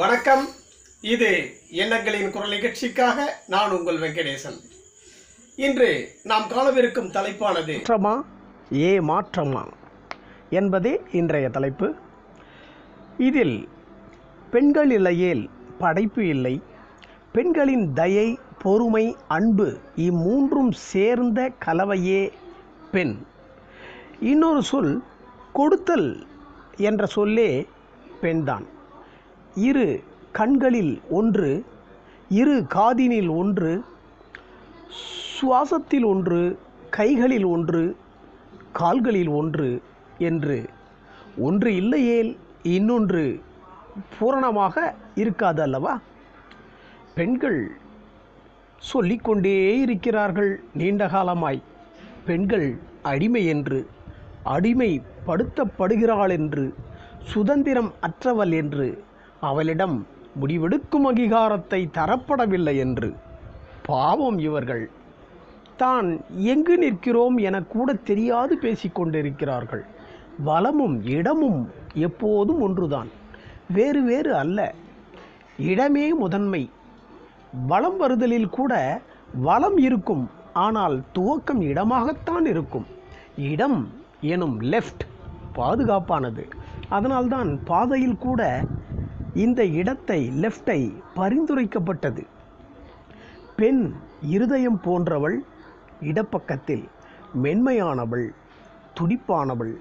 வணக்கம். இது எண்ணங்களின் குரல் நிகழ்ச்சிக்காக நான் உங்கள் வெங்கடேசன். இன்று நாம் காணவிருக்கும் தலைப்பானது மாற்றமா? ஏ மாற்றமா? என்பதே இன்றைய தலைப்பு. இதில் பெண்கள் இல்லையேல் படைப்பு இல்லை. பெண்களின் தயை பொறுமை அன்பு இம்மூன்றும் சேர்ந்த கலவையே பெண். இன்னொரு சொல் கொடுத்தல் என்ற சொல்லே பெண்தான். இரு கண்களில் ஒன்று இரு காதினில் ஒன்று சுவாசத்தில் ஒன்று கைகளில் ஒன்று கால்களில் ஒன்று என்று. ஒன்று இல்லையேல் இன்னொன்று பூரணமாக இருக்காது அல்லவா? பெண்கள் சொல்லிக்கொண்டே இருக்கிறார்கள் நீண்ட காலமாய். பெண்கள் அடிமை என்று அடிமைப்படுத்தப்படுகிறாள் என்று சுதந்திரம் அற்றவள் என்று அவளிடம் முடிவெடுக்கும் அங்கீகாரத்தை தரப்படவில்லை என்று. பாவம் இவர்கள். தான் எங்கு நிற்கிறோம் என கூட தெரியாது பேசிக்கொண்டிருக்கிறார்கள் வளமும் இடமும் எப்போதும் ஒன்றுதான். வேறு வேறு அல்ல. இடமே முதன்மை. வளம் வருதலில் கூட வளம் இருக்கும். ஆனால் துவக்கம் இடமாகத்தான் இருக்கும். இடம் எனும் லெஃப்ட் பாதுகாப்பானது. அதனால்தான் பாதையில் கூட இந்த இடத்தை லெஃப்டை பரிந்துரைக்கப்பட்டது. பெண் இருதயம் போன்றவள் இடப்பக்கத்தில் மென்மையானவள் துடிப்பானவள்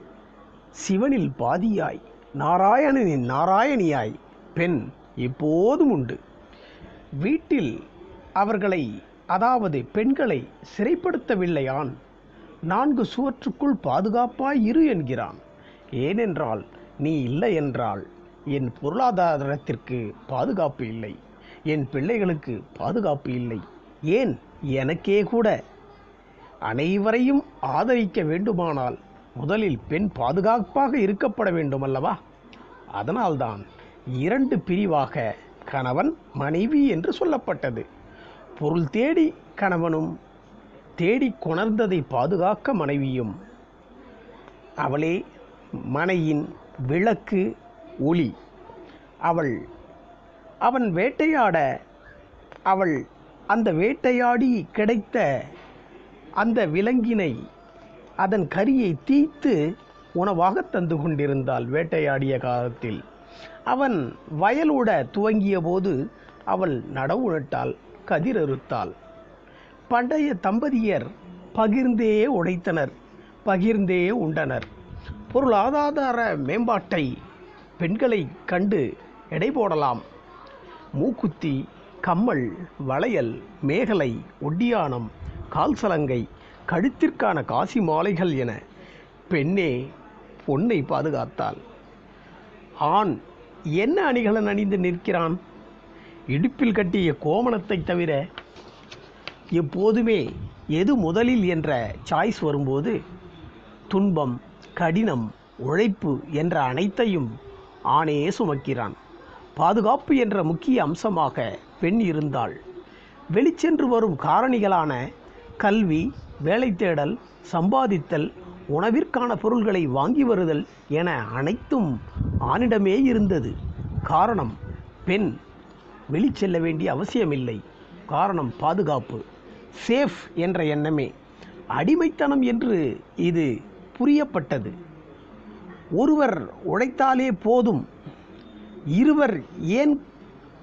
சிவனில் பாதியாய் நாராயணனின் நாராயணியாய் பெண் எப்போதும் உண்டு. வீட்டில் அவர்களை அதாவது பெண்களை சிறைப்படுத்தவில்லையான் நான்கு சுவற்றுக்குள் பாதுகாப்பாய் இரு என்கிறான். ஏனென்றால் நீ இல்லை என்றால் என் பொருளாதாரத்திற்கு பாதுகாப்பு இல்லை. என் பிள்ளைகளுக்கு பாதுகாப்பு இல்லை. ஏன்? எனக்கே கூட. அனைவரையும் ஆதரிக்க வேண்டுமானால் முதலில் பெண் பாதுகாப்பாக இருக்கப்பட வேண்டும் அல்லவா அதனால்தான் இரண்டு பிரிவாக கணவன் மனைவி என்று சொல்லப்பட்டது. பொருள் தேடி கணவனும் தேடி கொணர்ந்ததை பாதுகாக்க மனைவியும். அவளே மனையின் விளக்கு ஒளி. அவள் அவன் வேட்டையாட அவள் அந்த வேட்டையாடி கிடைத்த அந்த விலங்கினை அதன் கரியை தீய்த்து உணவாக தந்து கொண்டிருந்தாள் வேட்டையாடிய காலத்தில். அவன் வயலூட துவங்கிய போது அவள் நடவு கதிர் கதிரறுத்தாள். பண்டைய தம்பதியர் பகிர்ந்தே உடைத்தனர் பகிர்ந்தே உண்டனர். பொருளாதார மேம்பாட்டை பெண்களை கண்டு எடை போடலாம். மூக்குத்தி கம்மல் வளையல் மேகலை ஒட்டியானம் கால்சலங்கை கழுத்திற்கான காசி மாலைகள் என பெண்ணே பொன்னை பாதுகாத்தாள். ஆண் என்ன அணிகலன் அணிந்து நிற்கிறான்? இடுப்பில் கட்டிய கோமணத்தை தவிர எப்போதுமே எது முதலில் என்ற சாய்ஸ் வரும்போது துன்பம் கடினம் உழைப்பு என்ற அனைத்தையும் ஆணையே சுமக்கிறான். பாதுகாப்பு என்ற முக்கிய அம்சமாக பெண் இருந்தால் வெளிச்சென்று வரும் காரணிகளான கல்வி வேலை தேடல் சம்பாதித்தல் உணவிற்கான பொருள்களை வாங்கி வருதல் என அனைத்தும் ஆணிடமே இருந்தது. காரணம் பெண் வெளிச்செல்ல வேண்டிய அவசியமில்லை. காரணம் பாதுகாப்பு. சேஃப் என்ற எண்ணமே. அடிமைத்தனம் என்று இது புரியப்பட்டது. ஒருவர் உழைத்தாலே போதும். இருவர் ஏன்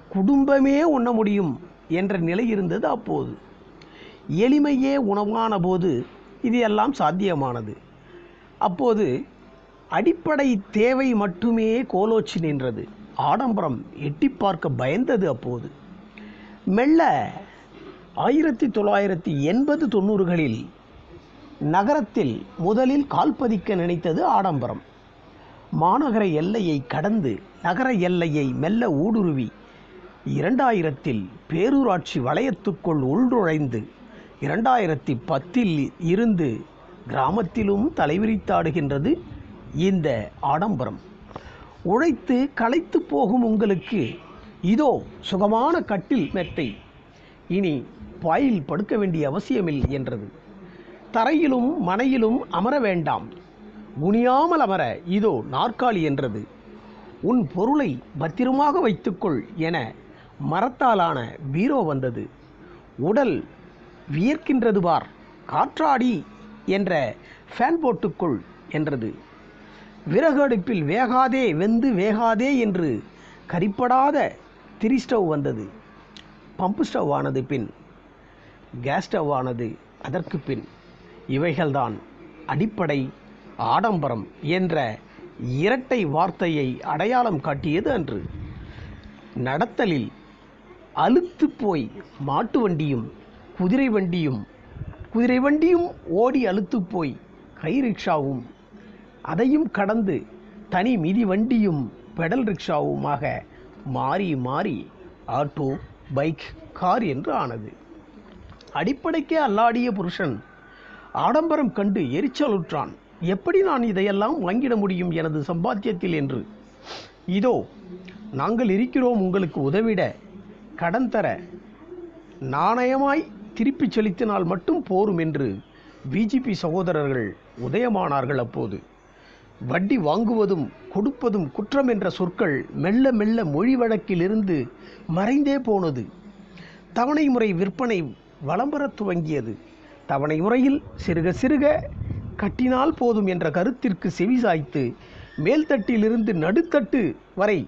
குடும்பமே உண்ண முடியும் என்ற நிலை இருந்தது அப்போது. எளிமையே உணவான போது இது எல்லாம் சாத்தியமானது. அப்போது அடிப்படை தேவை மட்டுமே கோலோச்சி நின்றது. ஆடம்பரம் எட்டி பார்க்க பயந்தது அப்போது. மெல்ல ஆயிரத்தி தொள்ளாயிரத்தி எண்பது தொண்ணூறுகளில் நகரத்தில் முதலில் கால்பதிக்க நினைத்தது ஆடம்பரம். மாநகர எல்லையை கடந்து நகர எல்லையை மெல்ல ஊடுருவி இரண்டாயிரத்தில் பேரூராட்சி வளையத்துக்குள் உள்நுழைந்து இரண்டாயிரத்தி பத்தில் இருந்து கிராமத்திலும் தலைவிரித்தாடுகின்றது இந்த ஆடம்பரம். உழைத்து களைத்து போகும் உங்களுக்கு இதோ சுகமான கட்டில் மெத்தை. இனி பாயில் படுக்க வேண்டிய அவசியமில்லை என்றது. தரையிலும் மனையிலும் அமர வேண்டாம். குனியாமல் அமர இதோ நாற்காலி என்றது. உன் பொருளை பத்திரமாக வைத்துக்கொள் என மரத்தாலான பீரோ வந்தது. உடல் வியர்க்கின்றது பார் காற்றாடி என்ற ஃபேன் போட்டுக்கொள் என்றது. விறகு அடுப்பில் வேகாதே வெந்து வேகாதே என்று கரிப்படாத திரி ஸ்டவ் வந்தது. பம்பு ஸ்டவ் ஆனது பின் கேஸ் ஸ்டவ் ஆனது அதற்கு பின். இவைகள்தான் அடிப்படை ஆடம்பரம் என்ற இரட்டை வார்த்தையை அடையாளம் காட்டியது அன்று. நடத்தலில் அழுத்து போய் மாட்டு வண்டியும் குதிரை வண்டியும் குதிரை வண்டியும் ஓடி அழுத்து போய் கை ரிக்ஷாவும் அதையும் கடந்து தனி மிதி வண்டியும் பெடல் ரிக்ஷாவுமாக மாறி மாறி ஆட்டோ பைக் கார் என்று ஆனது. அடிப்படைக்கே அல்லாடிய புருஷன் ஆடம்பரம் கண்டு எரிச்சலுற்றான். எப்படி நான் இதையெல்லாம் வாங்கிட முடியும் எனது சம்பாத்தியத்தில் என்று? இதோ நாங்கள் இருக்கிறோம் உங்களுக்கு உதவிட கடன் தர நாணயமாய் திருப்பிச் செலுத்தினால் மட்டும் போரும் என்று பிஜேபி சகோதரர்கள் உதயமானார்கள் அப்போது. வட்டி வாங்குவதும் கொடுப்பதும் குற்றம் என்ற சொற்கள் மெல்ல மெல்ல மொழி வழக்கிலிருந்து மறைந்தே போனது. தவணை முறை விற்பனை வலம் பெறத் துவங்கியது. தவணை முறையில் சிறுக சிறுக கட்டினால் போதும் என்ற கருத்திற்கு செவிசாய்த்து மேல்தட்டிலிருந்து நடுத்தட்டு வரை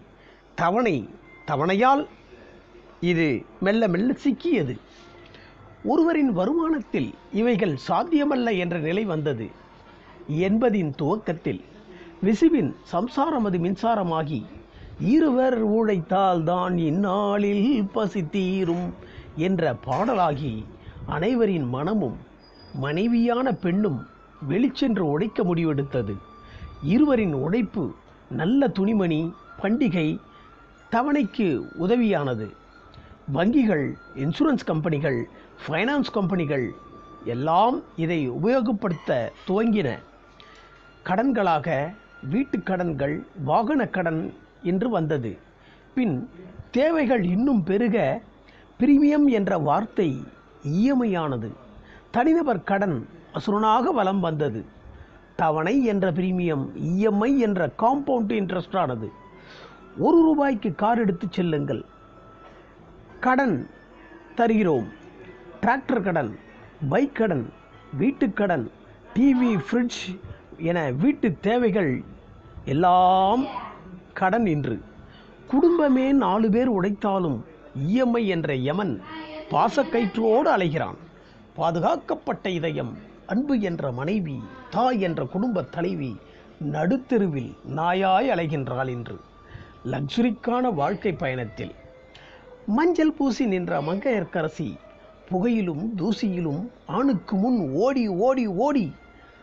தவணை தவணையால் இது மெல்ல மெல்ல சிக்கியது. ஒருவரின் வருமானத்தில் இவைகள் சாத்தியமல்ல என்ற நிலை வந்தது. என்பதின் துவக்கத்தில் விசுவின் சம்சாரம் அது மின்சாரமாகி இருவர் உழைத்தால் தான் இந்நாளில் பசி தீரும் என்ற பாடலாகி அனைவரின் மனமும் மனைவியான பெண்ணும் வெளிச்சென்று உழைக்க முடிவெடுத்தது. இருவரின் உழைப்பு நல்ல துணிமணி பண்டிகை தவணைக்கு உதவியானது. வங்கிகள் இன்சூரன்ஸ் கம்பெனிகள் ஃபைனான்ஸ் கம்பெனிகள் எல்லாம் இதை உபயோகப்படுத்த துவங்கின. கடன்களாக வீட்டு கடன்கள் வாகனக் கடன் என்று வந்தது. பின் தேவைகள் இன்னும் பெருக பிரீமியம் என்ற வார்த்தை இயமையானது தனிநபர் கடன் அசுரனாக வலம் வந்தது. தவணை என்ற பிரீமியம் இஎம்ஐ என்ற காம்பவுண்ட் இன்ட்ரெஸ்டானது ஒரு ரூபாய்க்கு கார் எடுத்துச் செல்லுங்கள். கடன் தருகிறோம். டிராக்டர் கடன் பைக் கடன் வீட்டுக் கடன் டிவி ஃப்ரிட்ஜ் என வீட்டு தேவைகள் எல்லாம் கடன் இன்று. குடும்பமே நாலு பேர் உடைத்தாலும் இஎம்ஐ என்ற யமன் பாசக்கயிற்றோடு அலைகிறான். பாதுகாக்கப்பட்ட இதயம் அன்பு என்ற மனைவி தாய் என்ற குடும்ப தலைவி நடுத்தெருவில் நாயாய் அலைகின்றாள் என்று லக்ஸுரிக்கான வாழ்க்கை பயணத்தில் மஞ்சள் பூசி நின்ற மங்கையர்க்கரசி புகையிலும் தூசியிலும் ஆணுக்கு முன் ஓடி ஓடி ஓடி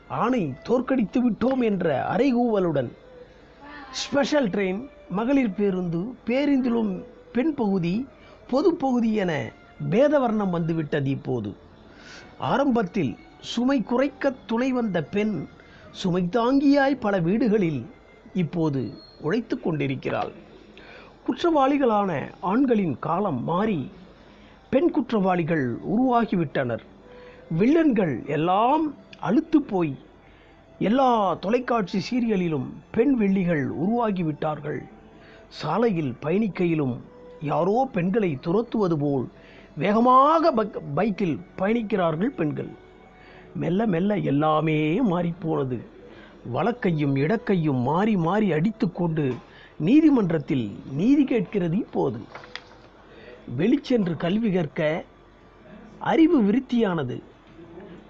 ஆணை தோற்கடித்து விட்டோம் என்ற அறைகூவலுடன் ஸ்பெஷல் ட்ரெயின் மகளிர் பேருந்து பேருந்திலும் பெண் பகுதி பொது பகுதி என பேதவர்ணம் வந்துவிட்டது இப்போது. ஆரம்பத்தில் சுமை குறைக்க துணை வந்த பெண் சுமை தாங்கியாய் பல வீடுகளில் இப்போது உழைத்து கொண்டிருக்கிறாள். குற்றவாளிகளான ஆண்களின் காலம் மாறி பெண் குற்றவாளிகள் உருவாகிவிட்டனர். வில்லன்கள் எல்லாம் அழுத்து போய் எல்லா தொலைக்காட்சி சீரியலிலும் பெண் வெள்ளிகள் உருவாகிவிட்டார்கள். சாலையில் பயணிக்கையிலும் யாரோ பெண்களை துரத்துவது போல் வேகமாக பக்- பைக்கில் பயணிக்கிறார்கள் பெண்கள். மெல்ல மெல்ல எல்லாமே மாறிப்போனது. வழக்கையும் இடக்கையும் மாறி மாறி அடித்துக்கொண்டு நீதிமன்றத்தில் நீதி கேட்கிறது இப்போது. வெளிச்சென்று கல்வி கற்க அறிவு விருத்தியானது.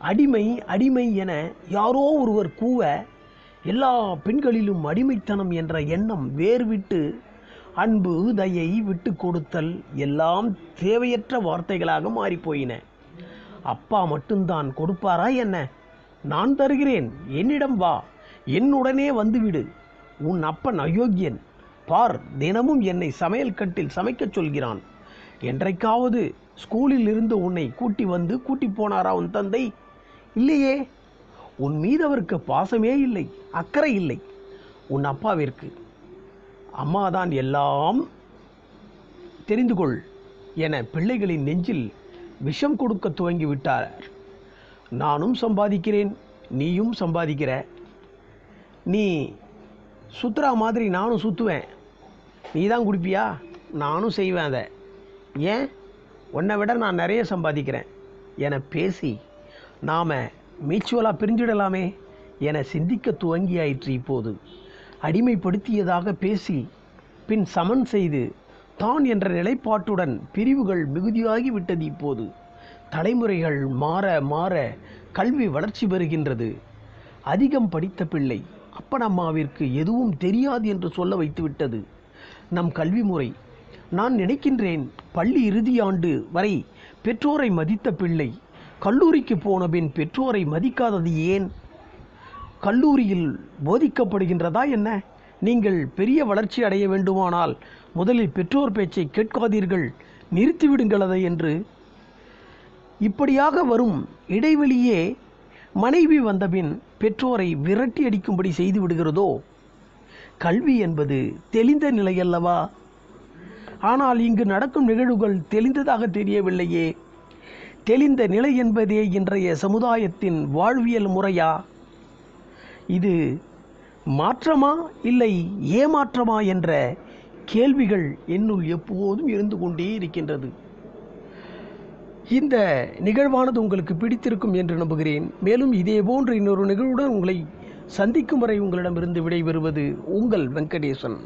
அடிமை அடிமை என யாரோ ஒருவர் கூவ எல்லா பெண்களிலும் அடிமைத்தனம் என்ற எண்ணம் வேர்விட்டு அன்பு தயை விட்டு கொடுத்தல் எல்லாம் தேவையற்ற வார்த்தைகளாக மாறிப்போயின. அப்பா மட்டும்தான் கொடுப்பாரா என்ன? நான் தருகிறேன். என்னிடம் வா. என்னுடனே வந்துவிடு. உன் அப்பன் அயோக்கியன். பார் தினமும் என்னை சமையல் கட்டில் சமைக்கச் சொல்கிறான். என்றைக்காவது ஸ்கூலில் இருந்து உன்னை கூட்டி வந்து கூட்டி போனாரா உன் தந்தை? இல்லையே. உன் மீது அவருக்கு பாசமே இல்லை அக்கறை இல்லை. உன் அப்பாவிற்கு அம்மாதான் எல்லாம் தெரிந்து கொள் என பிள்ளைகளின் நெஞ்சில் விஷம் கொடுக்க துவங்கி விட்டார் நானும் சம்பாதிக்கிறேன் நீயும் சம்பாதிக்கிற. நீ சுத்துறா மாதிரி நானும் சுற்றுவேன் நீ தான் குடிப்பியா? நானும் செய்வேன் அதை. ஏன்? உன்னை விட நான் நிறைய சம்பாதிக்கிறேன். என பேசி நாம் மியூச்சுவலாக பிரிஞ்சிடலாமே என சிந்திக்க துவங்கியாயிற்று இப்போது. அடிமைப்படுத்தியதாக பேசி பின் சமன் செய்து தான் என்ற நிலைப்பாட்டுடன் பிரிவுகள் மிகுதியாகி விட்டது இப்போது. தலைமுறைகள் மாற மாற கல்வி வளர்ச்சி பெறுகின்றது. அதிகம் படித்த பிள்ளை அப்பனம்மாவிற்கு எதுவும் தெரியாது என்று சொல்ல வைத்துவிட்டது. நம் கல்வி முறை நான் நினைக்கின்றேன் பள்ளி இறுதி ஆண்டு வரை பெற்றோரை மதித்த பிள்ளை கல்லூரிக்கு போன பின் பெற்றோரை மதிக்காதது ஏன்? கல்லூரியில் போதிக்கப்படுகின்றதா என்ன? நீங்கள் பெரிய வளர்ச்சி அடைய வேண்டுமானால் முதலில் பெற்றோர் பேச்சை கேட்காதீர்கள் நிறுத்திவிடுங்கள் அதை என்று. இப்படியாக வரும் இடைவெளியே மனைவி வந்தபின் பெற்றோரை விரட்டி அடிக்கும்படி செய்து விடுகிறதோ? கல்வி என்பது தெளிந்த நிலையல்லவா? ஆனால் இங்கு நடக்கும் நிகழ்வுகள் தெளிந்ததாக தெரியவில்லையே. தெளிந்த நிலை என்பதே இன்றைய சமுதாயத்தின் வாழ்வியல் முறையா? இது மாற்றமா இல்லை ஏமாற்றமா என்ற கேள்விகள் என்னுள் எப்போதும் இருந்து கொண்டே இருக்கின்றது. இந்த நிகழ்வானது உங்களுக்கு பிடித்திருக்கும் என்று நம்புகிறேன். மேலும் இதே போன்ற இன்னொரு நிகழ்வுடன் உங்களை சந்திக்கும் வரை உங்களிடமிருந்து விடைபெறுவது உங்கள் வெங்கடேசன்.